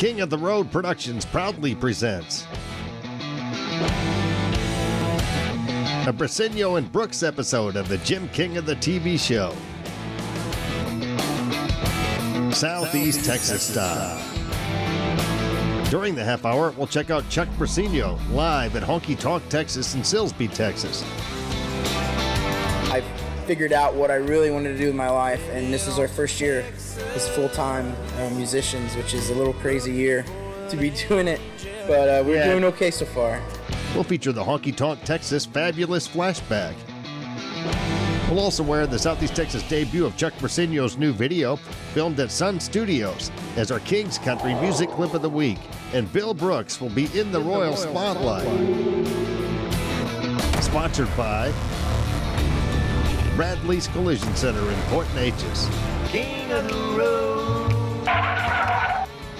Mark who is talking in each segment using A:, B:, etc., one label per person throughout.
A: King of the Road Productions proudly presents a Briseño and Brooks episode of the Jim King of the TV show. Southeast Texas style. During the half hour, we'll check out Chuck Briseño live at Honky Tonk, Texas in Silsbee, Texas.
B: I figured out what I really wanted to do in my life, and this is our first year as full-time uh, musicians, which is a little crazy year to be doing it, but uh, we're
A: Yeah.
B: doing okay so far.
A: We'll feature the Honky Tonk Texas Fabulous Flashback. We'll also wear the Southeast Texas debut of Chuck Briseño's new video, filmed at Sun Studios, as our King's Country Music Clip of the Week. And Bill Brooks will be in the Royal Spotlight. Sponsored by Bradley's Collision Center in Port Neches.
C: King of the road.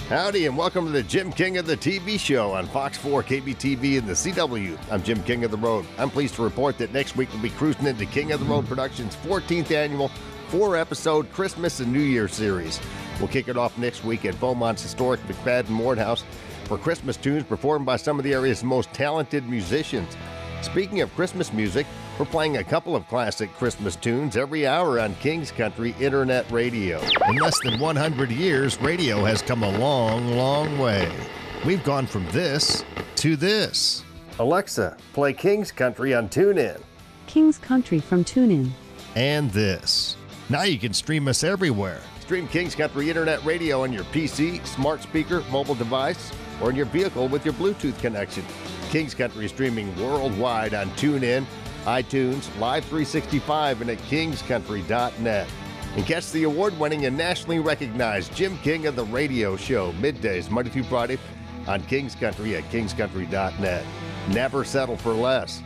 A: Howdy, and welcome to the Jim King of the TV show on Fox 4, KBTV, and the CW. I'm Jim King of the Road. I'm pleased to report that next week we'll be cruising into King of the Road Productions' 14th annual four episode Christmas and New Year series. We'll kick it off next week at Beaumont's historic McFaddin Ward House for Christmas tunes performed by some of the area's most talented musicians. Speaking of Christmas music, we're playing a couple of classic Christmas tunes every hour on King's Country Internet Radio. In less than 100 years, radio has come a long, long way. We've gone from this to this. Alexa, play King's Country on TuneIn.
D: King's Country from TuneIn.
A: And this. Now you can stream us everywhere. Stream King's Country Internet Radio on your PC, smart speaker, mobile device, or in your vehicle with your Bluetooth connection. King's Country streaming worldwide on TuneIn, iTunes, Live 365, and at kingscountry.net. And catch the award winning and nationally recognized Jim King of the Radio Show, middays, Monday through Friday, on King's Country at kingscountry.net. Never settle for less.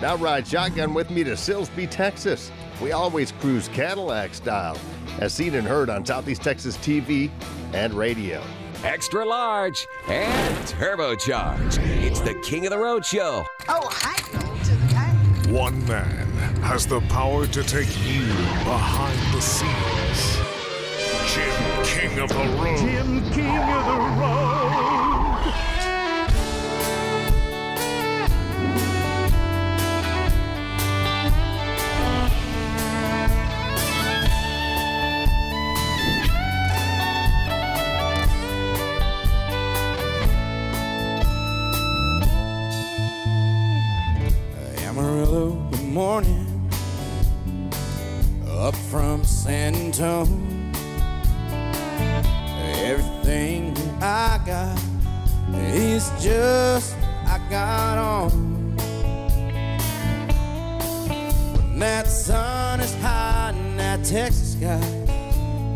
A: Now ride shotgun with me to Silsbee, Texas. We always cruise Cadillac style, as seen and heard on Southeast Texas TV and radio.
E: extra large, and turbocharged. It's the King of the Road Show.
F: Oh, hi,
G: One man has the power to take you behind the scenes. Jim King of the Road.
C: Jim King of the road.
B: Morning. Up from San Antonio. Everything I got is just I got on. When that sun is high in that Texas sky,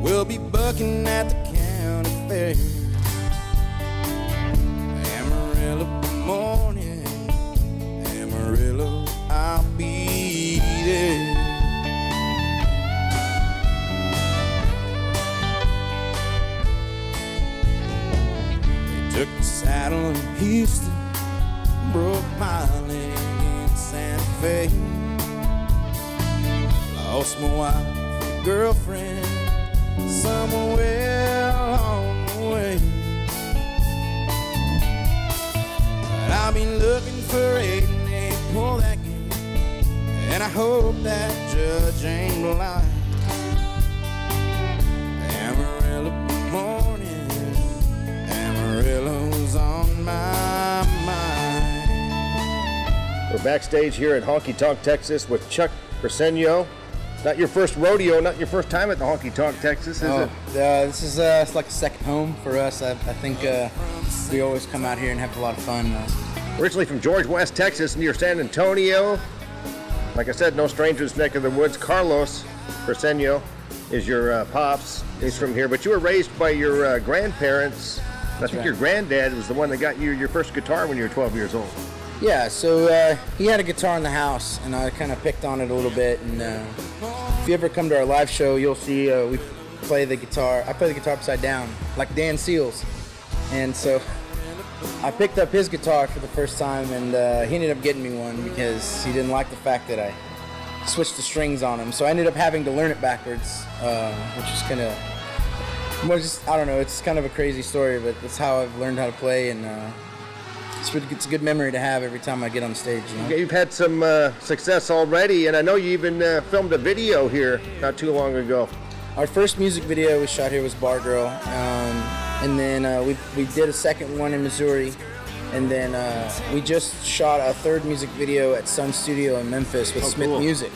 B: we'll be bucking at the took the saddle in Houston, broke my leg in Santa Fe. Lost my wife and girlfriend somewhere along the way. But I'll be looking for eight and eight, pull that game. And I hope that judge ain't blind.
A: We're backstage here at Honky Tonk, Texas with Chuck Briseño. Not your first rodeo, not your first time at the Honky Tonk, Texas, is
B: Oh,
A: it?
B: uh, this is uh, it's like a second home for us. I, I think uh, we always come out here and have a lot of fun. Uh,
A: Originally from George West, Texas, near San Antonio. Like I said, no strangers neck of the woods. Carlos Briseño is your uh, pops. He's from here, but you were raised by your uh, grandparents. I think
B: right.
A: your granddad was the one that got you your first guitar when you were 12 years old.
B: Yeah, so uh, he had a guitar in the house, and I kind of picked on it a little bit. And uh, if you ever come to our live show, you'll see uh, we play the guitar. I play the guitar upside down, like Dan Seals. And so I picked up his guitar for the first time, and uh, he ended up getting me one because he didn't like the fact that I switched the strings on him. So I ended up having to learn it backwards, uh, which is kind of More just I don't know. It's kind of a crazy story, but it's how I've learned how to play, and uh, it's, really- it's a good memory to have every time I get on stage. You know?
A: You've had some uh, success already, and I know you even uh, filmed a video here not too long ago.
B: Our first music video we shot here was Bar Girl, um, and then uh, we we did a second one in Missouri, and then uh, we just shot a third music video at Sun Studio in Memphis with
A: Oh,
B: Smith
A: cool.
B: Music,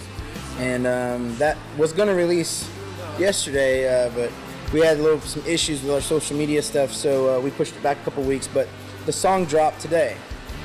B: and um, that was gonna release yesterday, uh, but we had a little some issues with our social media stuff, so uh, we pushed it back a couple weeks. But the song dropped today,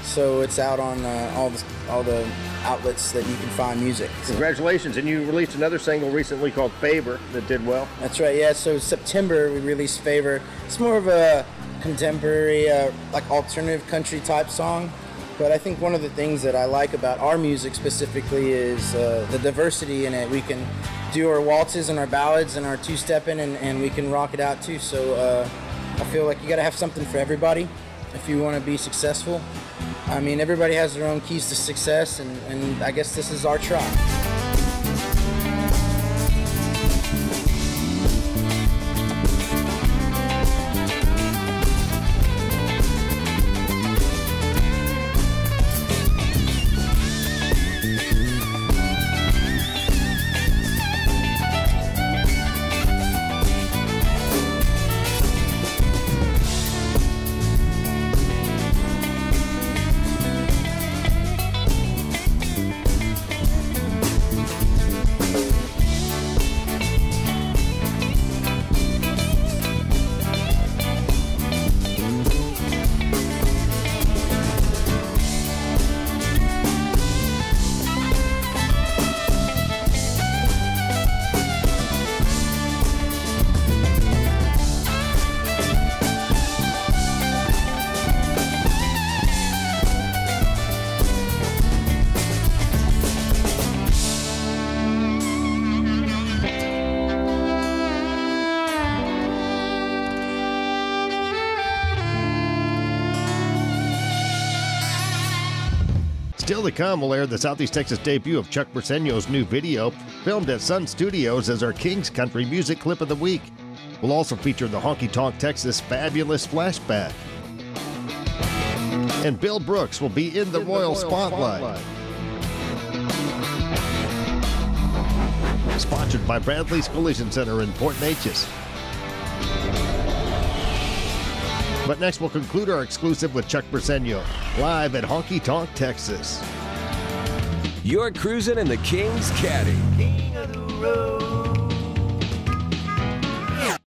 B: so it's out on uh, all the all the outlets that you can find music. So-
A: Congratulations! And you released another single recently called "Favor" that did well.
B: That's right. Yeah. So September we released "Favor." It's more of a contemporary, uh, like alternative country type song. But I think one of the things that I like about our music specifically is uh, the diversity in it. We can do our waltzes and our ballads and our two-stepping, and, and we can rock it out too. So uh, I feel like you got to have something for everybody if you want to be successful. I mean, everybody has their own keys to success, and, and I guess this is our try.
A: Still to come, we'll air the Southeast Texas debut of Chuck Briseño's new video, filmed at Sun Studios as our King's Country Music Clip of the Week. We'll also feature the Honky Tonk Texas Fabulous Flashback. And Bill Brooks will be in the, Royal, Spotlight. Sponsored by Bradley's Collision Center in Port Neches. But next, we'll conclude our exclusive with Chuck Briseño, live at Honky Tonk, Texas.
E: You're cruising in the King's Caddy.
C: King of the road.